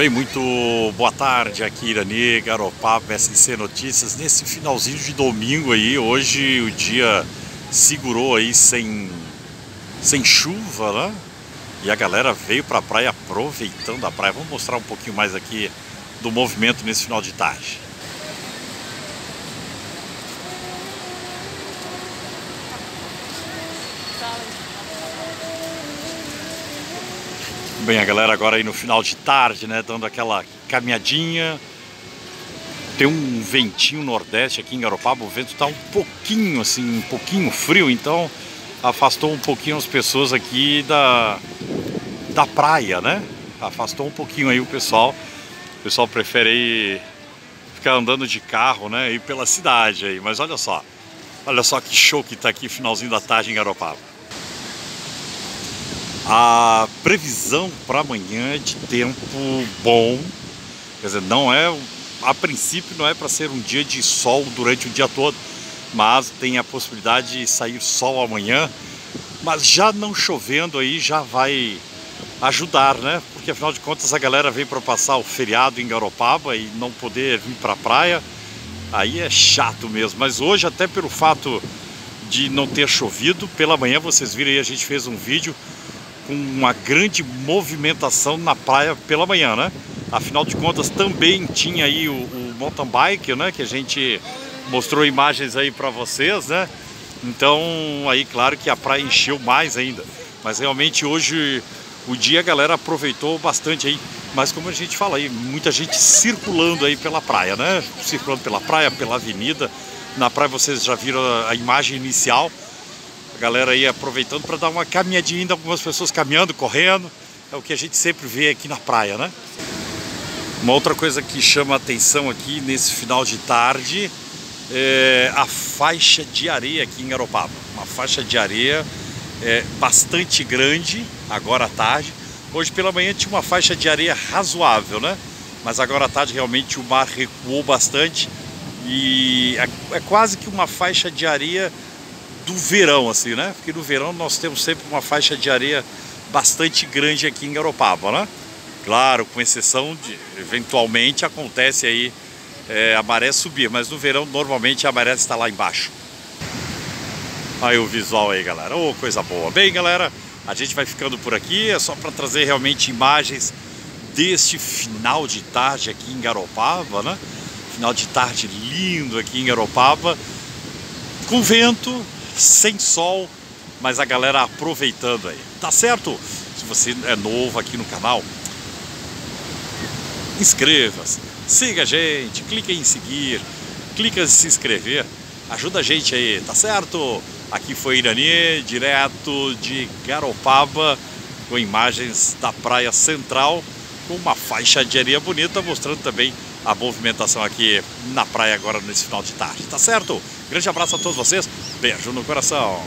Bem, muito boa tarde aqui Irani, Garopaba, SC Notícias. Nesse finalzinho de domingo aí, hoje o dia segurou aí sem, sem chuva, né? E a galera veio para a praia aproveitando a praia. Vamos mostrar um pouquinho mais aqui do movimento nesse final de tarde. Bem, a galera agora aí no final de tarde, né, dando aquela caminhadinha. Tem um ventinho nordeste aqui em Garopaba, o vento está um pouquinho assim, um pouquinho frio, então afastou um pouquinho as pessoas aqui da, da praia, né? Afastou um pouquinho aí o pessoal. O pessoal prefere ficar andando de carro, né, ir pela cidade aí. Mas olha só, olha só que show que está aqui finalzinho da tarde em Garopaba. A previsão para amanhã é de tempo bom, quer dizer, não é, a princípio não é para ser um dia de sol durante o dia todo, mas tem a possibilidade de sair sol amanhã, mas já não chovendo aí já vai ajudar, né? Porque afinal de contas a galera vem para passar o feriado em Garopaba e não poder vir para a praia, aí é chato mesmo. Mas hoje até pelo fato de não ter chovido, pela manhã vocês viram aí a gente fez um vídeo com uma grande movimentação na praia pela manhã, né? Afinal de contas, também tinha aí o, o mountain bike, né? Que a gente mostrou imagens aí para vocês, né? Então, aí, claro que a praia encheu mais ainda. Mas realmente hoje o dia a galera aproveitou bastante aí. Mas como a gente fala aí, muita gente circulando aí pela praia, né? Circulando pela praia, pela avenida. Na praia vocês já viram a imagem inicial galera aí aproveitando para dar uma caminhadinha, ainda algumas pessoas caminhando, correndo. É o que a gente sempre vê aqui na praia, né? Uma outra coisa que chama atenção aqui nesse final de tarde é a faixa de areia aqui em Garopaba. Uma faixa de areia é, bastante grande, agora à tarde. Hoje pela manhã tinha uma faixa de areia razoável, né? Mas agora à tarde realmente o mar recuou bastante e é, é quase que uma faixa de areia do verão, assim, né? Porque no verão nós temos sempre uma faixa de areia bastante grande aqui em Garopaba, né? Claro, com exceção de, eventualmente, acontece aí é, a maré subir, mas no verão normalmente a maré está lá embaixo. Aí o visual aí, galera. Oh, coisa boa. Bem, galera, a gente vai ficando por aqui. É só para trazer realmente imagens deste final de tarde aqui em Garopaba, né? Final de tarde lindo aqui em Garopaba. Com vento, sem sol, mas a galera aproveitando aí. Tá certo? Se você é novo aqui no canal, inscreva-se, siga a gente, clique em seguir, clica em se inscrever, ajuda a gente aí, tá certo? Aqui foi Irani, direto de Garopaba, com imagens da praia central, com uma faixa de areia bonita, mostrando também a movimentação aqui na praia agora nesse final de tarde, tá certo? Grande abraço a todos vocês, beijo no coração.